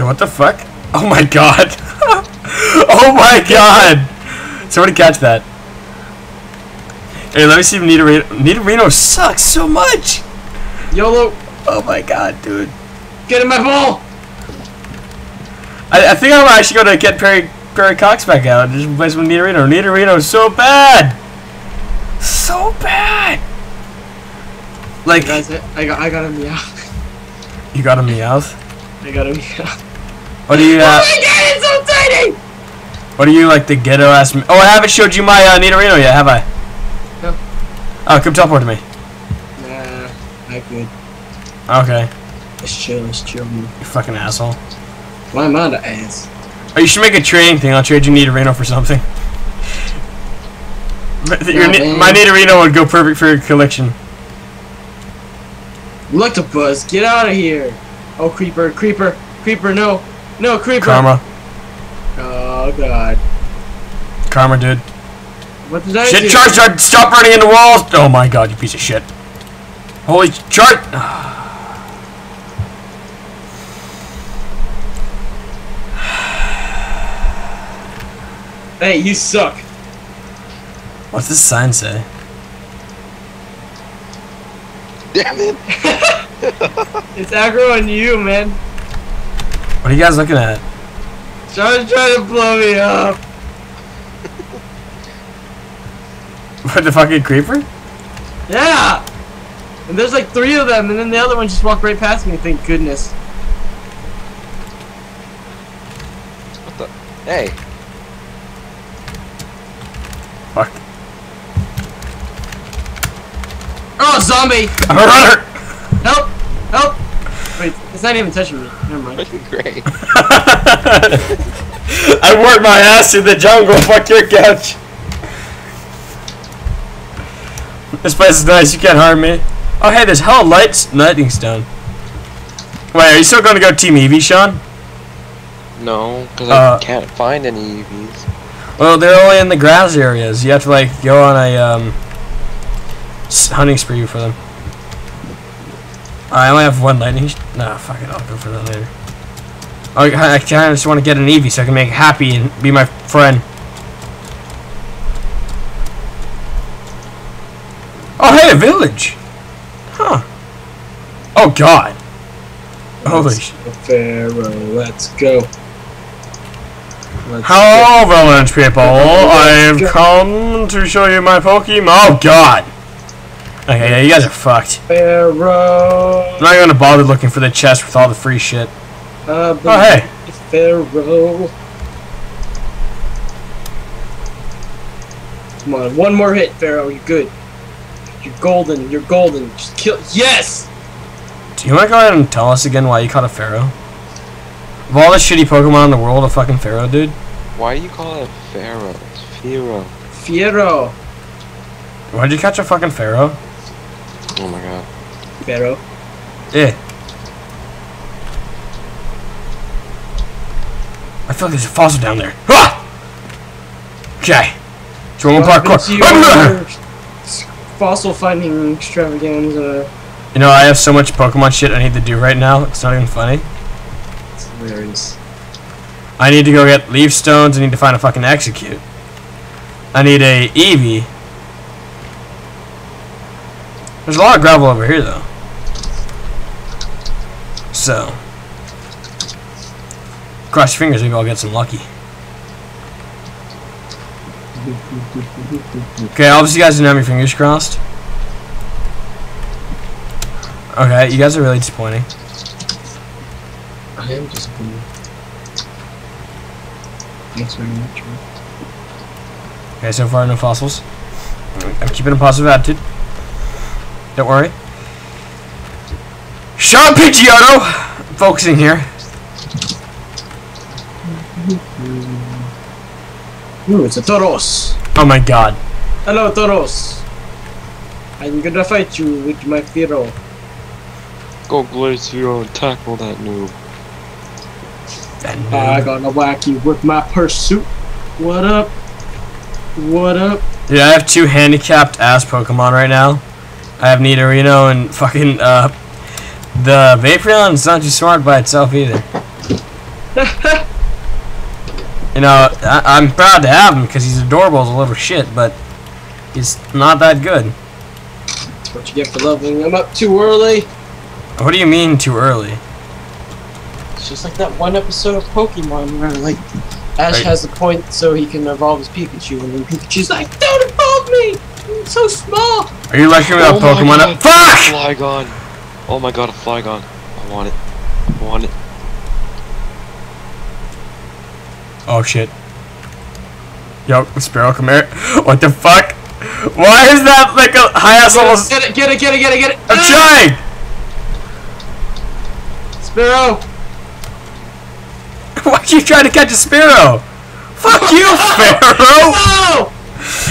Yo, what the fuck? Oh my god. oh my god. Somebody catch that. Hey, let me see if Nidorino. Nidorino sucks so much. YOLO! Oh my god, dude. Get in my ball! I, I think I'm actually gonna get Perry Perry Cox back out and just replace with Nidorino. Nidorino is so bad. So bad. Like Guys, I I got I got a meow. you got a Meowth. I got a meow. What do you? Oh Uh, my god, it's so tiny! what do you like the ghetto ass? Oh, I haven't showed you my uh, Nidorino yet, have I? No. Oh, come teleport to me. Nah, not good. Okay, Let's chill, let's chill. man. you fucking asshole. Why am I the ass? Oh, you should make a trading thing. I'll trade you Nidorino for something. Your, Nah, Ni- man. my Nidorino would go perfect for your collection. Octopus, get out of here! Oh, creeper, creeper, creeper, no, no, creeper! Karma. Oh god. Karma, dude. What did I do? Shit, charge, charge, stop running into walls! Oh my god, you piece of shit. Holy chart! Hey, you suck. What's this sign say? Damn it! It's aggro on you, man. What are you guys looking at? John's trying to blow me up. What, the fucking creeper? Yeah! And there's like three of them, and then the other one just walked right past me, thank goodness. What the? Hey, Fuck. Oh, zombie! I'm a runner! Help! Help! Wait, it's not even touching me. Never mind. fucking great. I worked my ass in the jungle, fuck your couch. This place is nice, you can't harm me. Oh hey, there's hell lights lightning stone. Wait, are you still gonna go Team Eevee, Sean? No, because Uh, I can't find any Eevees. Well, they're only in the grass areas. You have to like go on a um, hunting spree for them. I only have one lightning. Nah, fuck it. I'll go for that later. Oh, I, I of just want to get an Eevee so I can make it happy and be my friend. Oh, hey, a village. Huh. Oh God. Holy sh- Pharaoh, let's go. Let's Hello, village people. I've come to show you my Pokemon. Oh God. Okay, yeah, you guys are fucked. Pharaoh. I'm not gonna bother looking for the chest with all the free shit. Uh, Oh, hey. Pharaoh. Come on, one more hit, Pharaoh. You're good. You're golden. You're golden. Just kill. Yes. Do you want to go ahead and tell us again why you caught a Pharaoh? Of all the shitty Pokemon in the world, a fucking Pharaoh, dude. Why do you call it Pharaoh? It's Pharaoh. Pharaoh. Why'd you catch a fucking Pharaoh? Oh my god. Pharaoh. Yeah. I feel like there's a fossil down there. Ah! Okay. So one Welcome parkour. fossil finding extravaganza. You know, I have so much Pokemon shit I need to do right now. It's not even funny. It's hilarious. I need to go get leaf stones. I need to find a fucking Exeggcute. I need a Eevee. There's a lot of gravel over here, though. So, cross your fingers. Maybe I'll get some lucky. Okay, obviously you guys didn't have your fingers crossed. Okay, you guys are really disappointing. I am disappointed. Thanks very much. man. Okay, so far no fossils. I'm keeping a positive attitude. Don't worry. Sean Picciotto! Focusing here. Ooh, it's a Tauros! Oh my god. Hello, Tauros! I'm gonna fight you with my Pharaoh. Go Glacio and tackle that noob. And, I gonna whack you with my pursuit. What up? What up? Dude, I have two handicapped ass Pokemon right now. I have Nidorino and fucking, uh, the Vaporeon's not too smart by itself either. You know, I, I'm proud to have him because he's adorable as a little shit, but he's not that good. That's what you get for leveling him up too early. What do you mean too early? It's just like that one episode of Pokemon where like Ash Right. has a point so he can evolve his Pikachu, and then Pikachu's like, "Don't evolve me! I'm so small." Are you lucky with Oh that my Pokemon? God. Fuck! Flygon. Oh my god, a Flygon. I want it. I want it. Oh shit. Yo, Sparrow, come here. What the fuck? Why is that like a high ass level? s- Get it! Get it! Get it! Get it! Get it! I'm Ah! trying! Sparrow. Why are you trying to catch a Sparrow? Fuck you, Sparrow! No!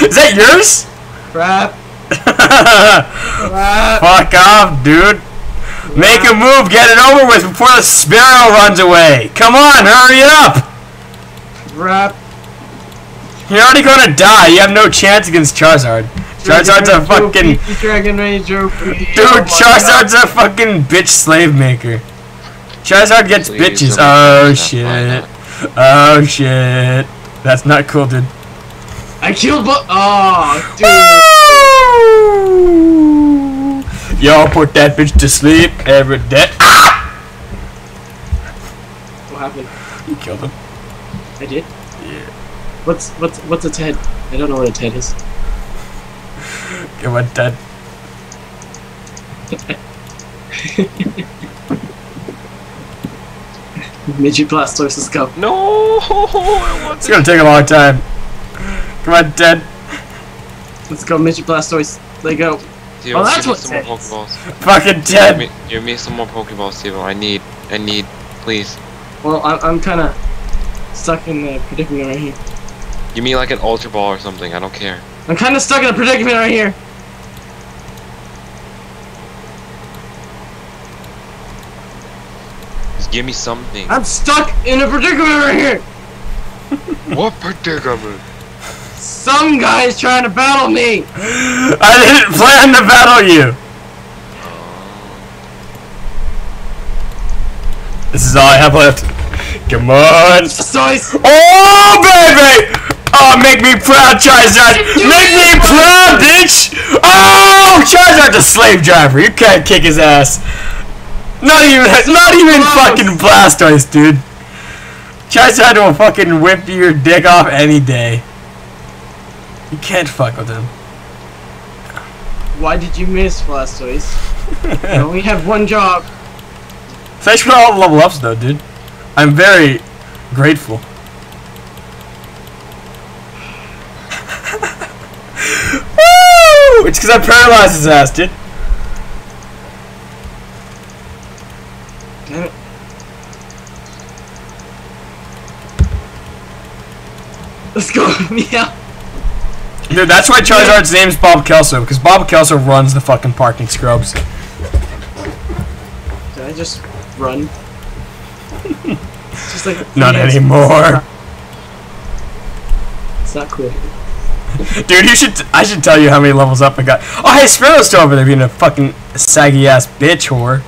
Is that yours? Crap! Crap! Fuck off, dude. Make a move, get it over with before the Sparrow runs away. Come on, hurry up! Crap! You're already gonna die. You have no chance against Charizard. Charizard's a fucking. Dragon Ranger. Dude, oh Charizard's a fucking bitch slave maker. Charizard gets bitches. Oh please don't find shit. Oh shit. That's not cool, dude. I killed but Oh, dude. Y'all put that bitch to sleep every day. Ah! What happened? You killed him. I did. Yeah. What's what's what's a TED? I don't know what a TED is. Get what that. Midget Blastoise, let's go. No! It's gonna take a long time. Come on, Ted. Let's go, Midget Blastoise. Let go. Steve, Oh, that's give me what some more Pokeballs. Fucking Give Ted. me, give me some more Pokeballs, Steve. I need. I need. Please. Well, I'm, I'm kind of stuck in the predicament right here. Give me like an Ultra Ball or something. I don't care. I'm kind of stuck in a predicament right here. Just give me something. I'm stuck in a predicament right here. what predicament? Some guy's trying to battle me. I didn't plan to battle you. This is all I have left. Come on. Blastoise. Oh, baby! Oh, make me proud, Charizard! Make me proud, bitch! Oh, Charizard's a slave driver. You can't kick his ass. Not even, not even fucking Blastoise, dude. Charizard will fucking whip your dick off any day. You can't fuck with him. Why did you miss Blastoise? I only have one job. Thanks for all the level ups, though, dude. I'm very grateful. Woo! It's because I paralyzed his ass, dude. Damn it. Let's go, meow. Dude, that's why Charizard's name is Bob Kelso, because Bob Kelso runs the fucking parking scrubs. Did I just run? Just like Not anymore. It's not cool. Dude, you should. I should tell you how many levels up I got. Oh, hey, Sparrow's still over there being a fucking saggy ass bitch whore.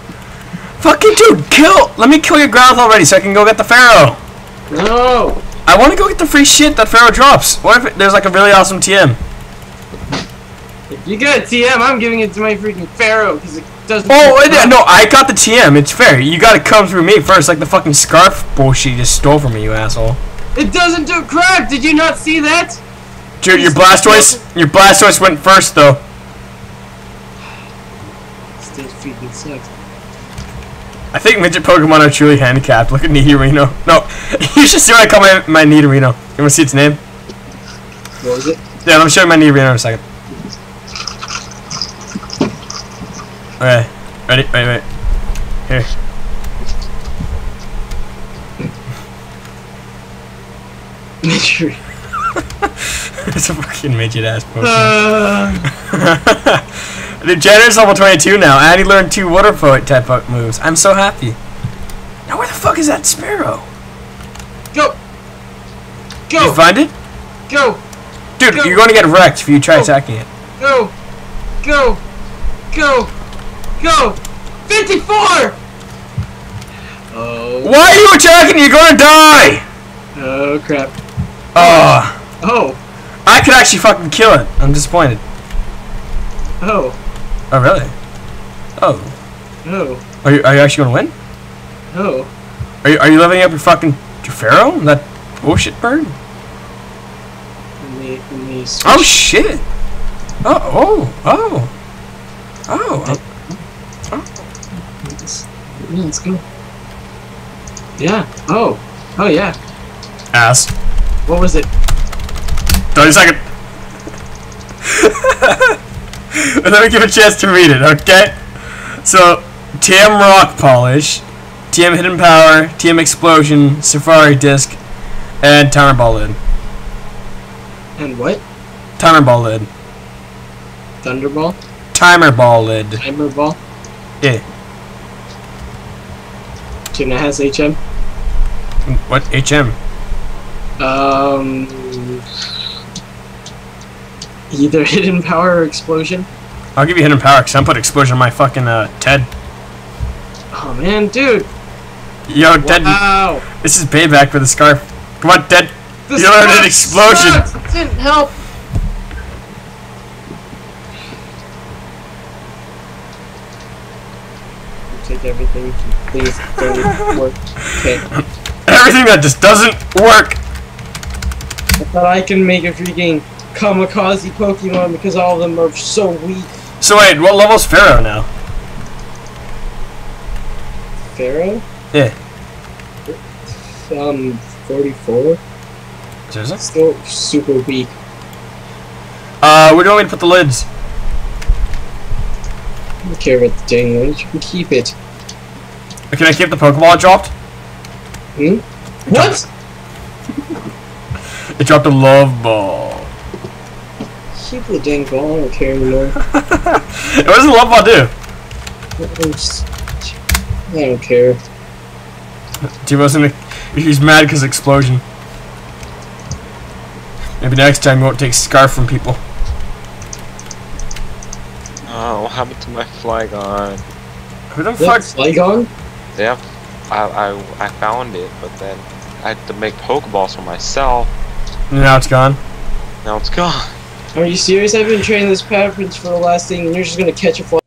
Fucking dude, kill. Let me kill your Growlithe already so I can go get the Pharaoh. No! I want to go get the free shit that Pharaoh drops. What if there's like a really awesome TM? If you get a TM, I'm giving it to my freaking Pharaoh because it doesn't. Oh, no, I got the TM. It's fair. You gotta come through me first, like the fucking scarf bullshit you just stole from me, you asshole. It doesn't do crap. Did you not see that? Dude, your Blastoise, your Blastoise went first though. Still freaking sucks. I think midget Pokemon are truly handicapped. Look at Nidorino. No, you should see what I call my, my Nidorino. You wanna see its name? What was it? Yeah, let me show you my Nidorino in a second. Okay, ready? Wait, wait. Here. Midget. it's a fucking midget ass Pokemon. Uh, Jenner's level 22 now, and he learned two water poet type of moves. I'm so happy. Now, where the fuck is that Sparrow? go! Did you Go! find it? Go! Dude, Go. you're gonna get wrecked if you try Go. attacking it. Go! Go! Go! Go! 54! Oh. Why are you attacking? You're gonna die! Oh crap. Oh, Oh. I could actually fucking kill it. I'm disappointed. Oh. Oh, really? Oh. Oh. Are you, are you actually gonna win? Oh. Are you, are you leveling up your fucking your pharaoh? That bullshit bird? Me, let me. Oh shit! Oh, oh, oh, oh. Let's, let's go. Yeah. Oh. Oh yeah. Ass. What was it? 30 second. Let me give a chance to read it, okay? So, TM Rock Polish, TM Hidden Power, TM Explosion, Safari Disc, and Timer Ball Lid. And what? Timer Ball Lid. Thunderball? Timer Ball Lid. Timer ball? Yeah. Tuna has HM? What? HM? Um. Either hidden power or explosion. I'll give you Hidden Power because I'm put Explosion on my fucking uh, TED. Oh man, dude! Yo, Ted, Wow! this is payback for the scarf. Come on, Ted. This You learned an explosion. sucks, it didn't help. Take everything, please. Don't work. Okay. Everything that just doesn't work. I thought I can make a freaking kamikaze Pokemon because all of them are so weak. So wait, what level's Pharaoh now? Pharaoh? Yeah. Um, 44? Seriously? Still super weak. Uh, where do you want me to put the lids? I don't care about the dang one. You can keep it. Can I keep the Pokeball it dropped? Hmm? What? It dropped a love ball. Keep the dang ball. I don't care anymore. what does the love ball do? I'm just- I don't care. He wasn't. He's mad because explosion. Maybe next time you won't take scarf from people. Oh, what happened to my Flygon? Who the Look, fuck? Flygon? Yep, I, I, I found it, but then I had to make Pokeballs for myself. Now it's gone. Now it's gone. Are you serious? I've been training this Pataprince for the last thing, and you're just gonna catch a fly